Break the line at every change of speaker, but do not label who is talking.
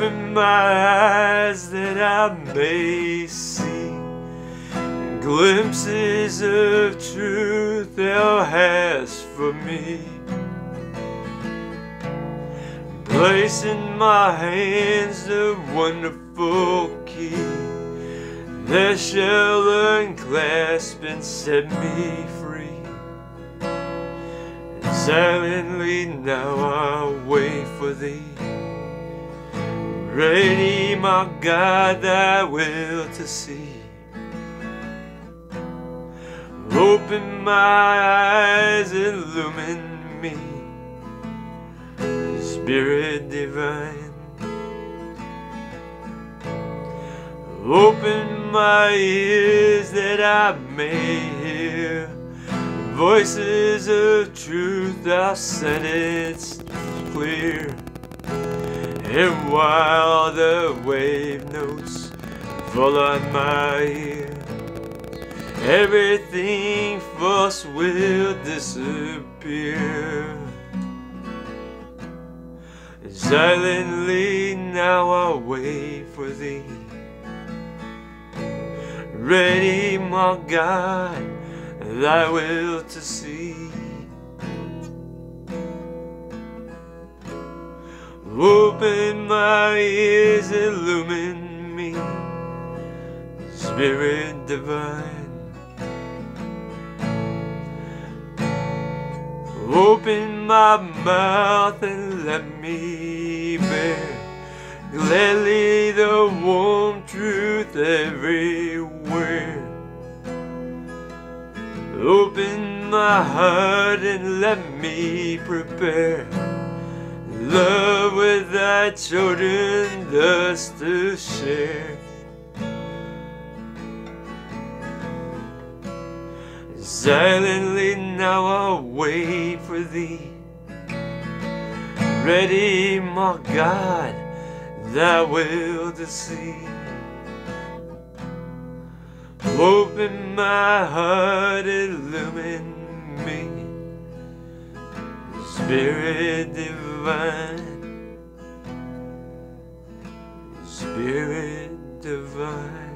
Open my eyes that I may see glimpses of truth thou hast for me. Place in my hands the wonderful key that shall unclasp and set me free. Silently now I wait for thee. Ready, my God, thy will to see. Open my eyes, illumine me, Spirit divine. Open my ears that I may hear voices of truth, thou saidst clear. And while the wave notes fall on my ear, everything false will disappear. Silently now I wait for thee. Ready, my God, thy will to see. Open my ears, illumine me, Spirit divine. Open my mouth and let me bear gladly the warm truth everywhere. Open my heart and let me prepare love with thy children thus to share. Silently now I wait for thee. Ready, my God, thy will to see. Open my heart, illumine Spirit divine, Spirit divine.